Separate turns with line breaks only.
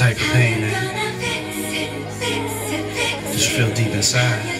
type of pain that just feel deep inside.